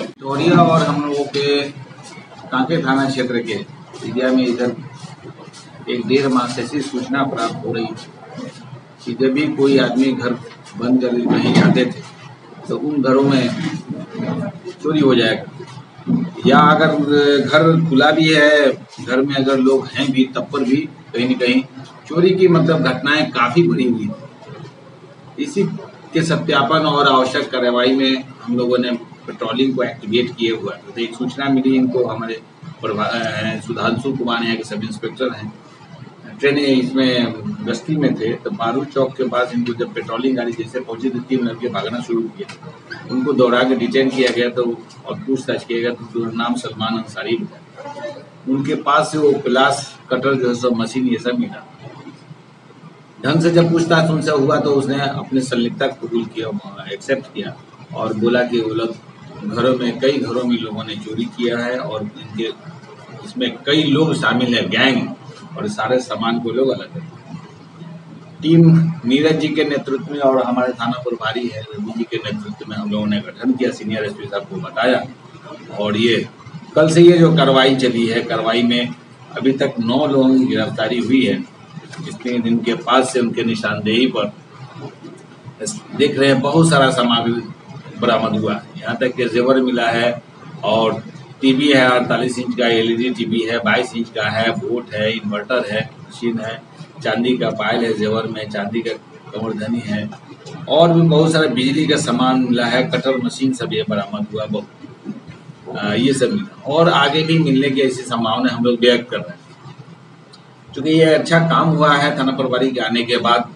चोरिया और हम लोगों के कांके थाना क्षेत्र के सीधिया में इधर एक डेढ़ माह से ऐसी सूचना प्राप्त हो रही कि जब भी कोई आदमी घर बंद कर नहीं जाते थे तो उन घरों में चोरी हो जाएगा या अगर घर खुला भी है, घर में अगर लोग हैं भी, तब पर भी कहीं ना कहीं चोरी की मतलब घटनाएँ काफ़ी बढ़ी हुई इसी के सत्यापन और आवश्यक कार्रवाई में हम लोगों ने पेट्रोलिंग को एक्टिवेट किए हुआ है। तो एक सूचना मिली इनको, हमारे सुधांशु कुमार यहाँ के सब इंस्पेक्टर हैं। ट्रेन इसमें गश्ती में थे तो बारू चौक के पास इनको जब पेट्रोलिंग गाड़ी जैसे पहुँची तो तीन लड़के भागना शुरू किया उनको दौड़ा के डिटेन किया गया तो और पूछताछ किया गया तो नाम सलमान अंसारी उनके पास से वो प्लास कटर जो है, सब मशीन ये सब मिला। ढंग से जब पूछताछ उनसे हुआ तो उसने अपने संलिप्तता कबूल किया एक्सेप्ट किया और बोला कि वो लोग घरों में, कई घरों में लोगों ने चोरी किया है और इनके, इसमें कई लोग शामिल है, गैंग और सारे सामान को लोग अलग है टीम नीरज जी के नेतृत्व में और हमारे थाना प्रभारी है, रवि जी के नेतृत्व में हम लोगों ने गठन किया सीनियर एसपी साहब को बताया और ये, कल से ये जो कार्रवाई चली है, कार्रवाई में अभी तक नौ लोगों की गिरफ्तारी हुई है। जितने दिन के पास से उनके निशानदेही पर देख रहे हैं, बहुत सारा सामग्री बरामद हुआ। यहाँ तक के जेवर मिला है और टीवी है, अड़तालीस इंच का एलईडी टीवी है, बाईस इंच का है, बोट है, इन्वर्टर है, मशीन है, चांदी का पायल है जेवर में, चांदी का कमरधनी है। और भी बहुत सारा बिजली का सामान मिला है, कटर मशीन सब ये बरामद हुआ, बहुत। ये सब मिला। और आगे भी मिलने की ऐसी संभावना हम लोग व्यक्त कर रहे हैं। चूँकि ये अच्छा काम हुआ है थाना प्रभारी के आने के बाद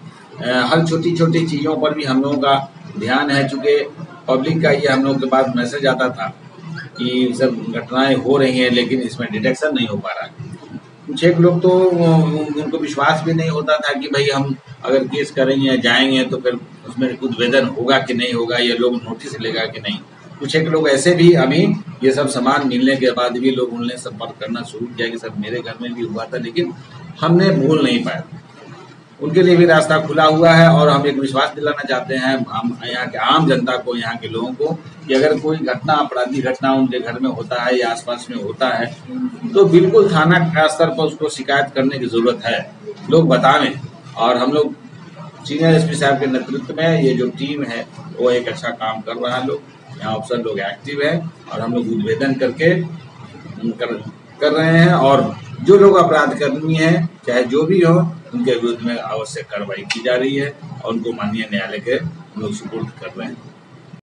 हर छोटी छोटी चीज़ों पर भी हम लोगों का ध्यान है। चूँकि पब्लिक का ये हम लोग के पास मैसेज आता था कि सब घटनाएँ हो रही हैं, लेकिन इसमें डिटेक्शन नहीं हो पा रहा है। कुछ एक लोग तो उनको विश्वास भी नहीं होता था कि भाई हम अगर केस करेंगे जाएँगे तो फिर उसमें उद्वेदन होगा कि नहीं होगा, ये लोग नोटिस लेगा कि नहीं। कुछ एक लोग ऐसे भी अभी ये सब सामान मिलने के बाद भी लोग उनने संपर्क करना शुरू किया कि सर मेरे घर में भी हुआ था, लेकिन हमने भूल नहीं पाया उनके लिए भी रास्ता खुला हुआ है और हम एक विश्वास दिलाना चाहते हैं हम यहाँ के आम जनता को यहाँ के लोगों को कि अगर कोई घटना अपराधी घटना उनके घर में होता है या आसपास में होता है तो बिल्कुल थाना स्तर पर उसको शिकायत करने की ज़रूरत है। लोग बतावें और हम लोग सीनियर एसपी साहब के नेतृत्व में ये जो टीम है वो एक अच्छा काम कर रहा है लोग। यहाँ अफसर लोग एक्टिव है और हम लोग उद्भेदन करके कर, कर रहे हैं और जो लोग अपराध कर्मी है, चाहे जो भी हो, उनके विरुद्ध में आवश्यक कार्रवाई की जा रही है और उनको माननीय न्यायालय के लोग सुपुर्द कर रहे हैं।